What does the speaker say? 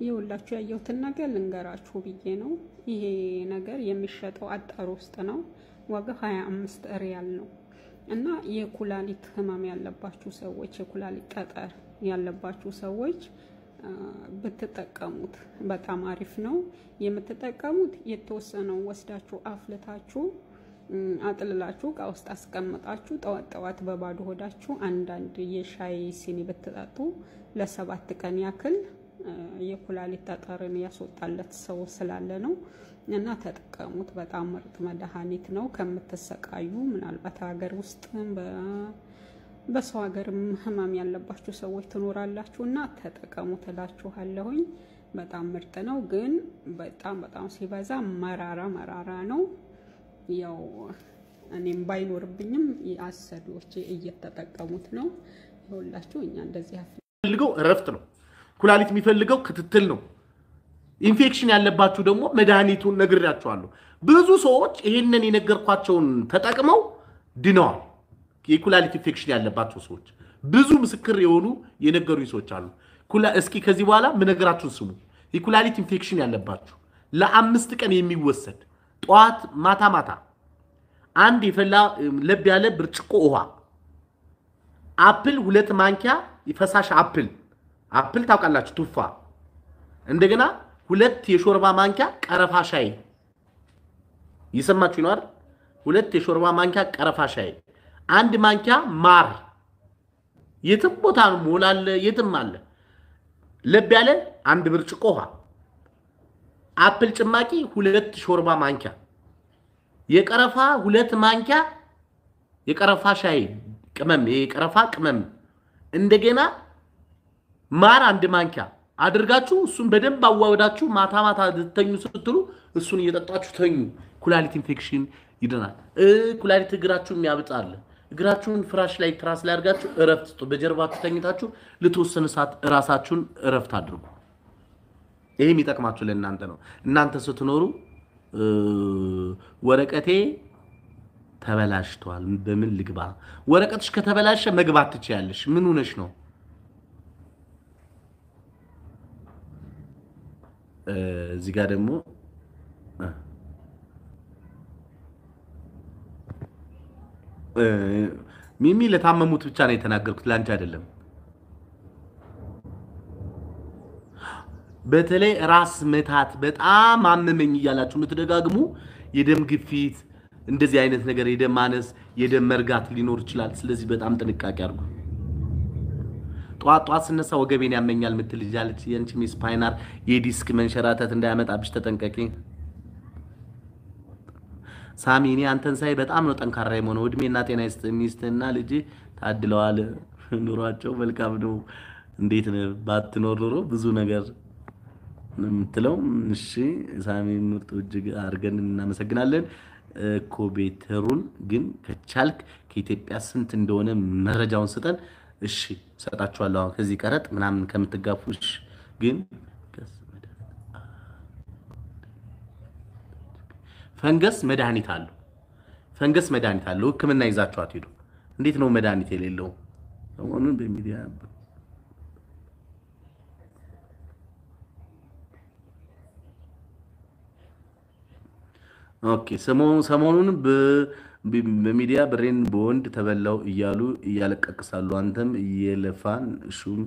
የሁላችሁ ያየሁትን ነገር ልንገራችሁ ብዬ ነው። ይሄ ነገር የሚሸጠው አጣር ውስጥ ነው። ዋጋው 25 ሪያል ነው እና የኩላሊት ህመም ያለባችሁ ሰዎች፣ የኩላሊት ጠጠር ያለባችሁ ሰዎች ብትጠቀሙት በጣም አሪፍ ነው። የምትጠቀሙት የተወሰነው ወስዳችሁ አፍልታችሁ አጥልላችሁ እቃ ውስጥ አስቀምጣችሁ ጠዋት ጠዋት በባዶ ሆዳችሁ አንዳንድ የሻይ ሲኒ ብትጠጡ ለሰባት ቀን ያክል የኩላሊት ጠጠርን ያስወጣለት ሰው ስላለ ነው እና ተጠቀሙት። በጣም ምርጥ መድኃኒት ነው። ከምትሰቃዩ ምናልባት ሀገር ውስጥ በሰው ሀገርም ህመም ያለባችሁ ሰዎች ትኖራላችሁ እና ተጠቀሙት እላችኋለሁኝ። በጣም ምርጥ ነው፣ ግን በጣም በጣም ሲበዛ መራራ መራራ ነው። ያው እኔም ባይኖርብኝም አሰሪዎቼ እየተጠቀሙት ነው። ይኸውላችሁ እኛ እንደዚህ የሚፈልገው እረፍት ነው። ኩላሊት የሚፈልገው ክትትል ነው። ኢንፌክሽን ያለባችሁ ደግሞ መድኃኒቱን ነግሬያችኋለሁ። ብዙ ሰዎች ይሄንን የነገርኳቸውን ተጠቅመው ድነዋል። የኩላሊት ኢንፌክሽን ያለባቸው ሰዎች ብዙ ምስክር የሆኑ የነገሩኝ ሰዎች አሉ። እስኪ ከዚህ በኋላ ምነግራችሁን ስሙ። የኩላሊት ኢንፌክሽን ያለባችሁ ለአምስት ቀን የሚወሰድ ጠዋት ማታ ማታ አንድ የፈላ ለብ ያለ ብርጭቆ ውሃ፣ apple ሁለት ማንኪያ ፈሳሽ apple apple ታውቃላችሁ፣ ቱፋ። እንደገና ሁለት የሾርባ ማንኪያ ቀረፋ ሻይ። እየሰማችሁ ነው? ሁለት የሾርባ ማንኪያ ቀረፋ ሻይ፣ አንድ ማንኪያ ማር። የትም ቦታ ነው ሞላለ፣ የትም አለ። ለብ ያለ አንድ ብርጭቆ ውሃ፣ apple ጭማቂ ሁለት ሾርባ ማንኪያ፣ የቀረፋ ሁለት ማንኪያ የቀረፋ ሻይ ቅመም፣ የቀረፋ ቅመም። እንደገና ማር አንድ ማንኪያ አድርጋችሁ እሱን በደንብ አዋህዳችሁ ማታ ማታ ተኙ ስትሉ እሱን እየጠጣችሁ ተኙ። ኩላሊት ኢንፌክሽን ይድናል። ኩላሊት እግራችሁ የሚያብጣል። እግራችሁን ፍራሽ ላይ ትራስ ላይ አድርጋችሁ እረፍት ስጡ። በጀርባችሁ ተኝታችሁ ለተወሰነ ሰዓት እራሳችሁን እረፍት አድርጉ። ይሄ የሚጠቅማችሁ ለእናንተ ነው። እናንተ ስትኖሩ ወረቀቴ ተበላሽቷል፣ በምን ልግባ? ወረቀትሽ ከተበላሸ መግባት ትችያለሽ። ምን ሆነሽ ነው? እዚህ ጋር ደግሞ ሚሚ ለታመሙት ብቻ ነው የተናገርኩት፣ ለአንቺ አይደለም። በተለይ ራስ ምታት በጣም አመመኝ እያላችሁ የምትደጋግሙ የደም ግፊት፣ እንደዚህ አይነት ነገር፣ የደም ማነስ፣ የደም መርጋት ሊኖር ይችላል። ስለዚህ በጣም ጥንቃቄ አድርጉ። ጠዋት ጠዋት ስነሳ ወገቤን ያመኛል ምትል ልጅ አለች። የአንቺም የስፓይናር የዲስክ መንሸራተት እንዳያመጣብሽ ተጠንቀቂ። ሳሚ እኔ አንተን ሳይ በጣም ነው ጠንካራ የሆነው። እድሜና ጤና ይስጥ። ሚስትህና ልጅ ታድለዋል። ኑሯቸው መልካም ነው። እንዴት ባትኖር ኖሮ ብዙ ነገር የምትለው። እሺ ሳሚ ምርጥ፣ እጅግ አድርገን እናመሰግናለን። ኮቤተሩን ግን ከቻልክ ከኢትዮጵያ ስንት እንደሆነ መረጃውን ስጠን። እሺ ሰጣችኋለሁ። አሁን ከዚህ ቀረጥ ምናምን ከምትጋፉሽ ግን ፈንገስ መድኃኒት አለው። ፈንገስ መድኃኒት አለው። ሕክምና ይዛችሁ አትሄዱ። እንዴት ነው መድኃኒት የሌለው? ሰሞኑን በሚዲያ ኦኬ ሰሞኑን በሚዲያ ብሬን በወንድ ተበላው እያሉ እያለቀቅሳሉ። አንተም እየለፋን ሹም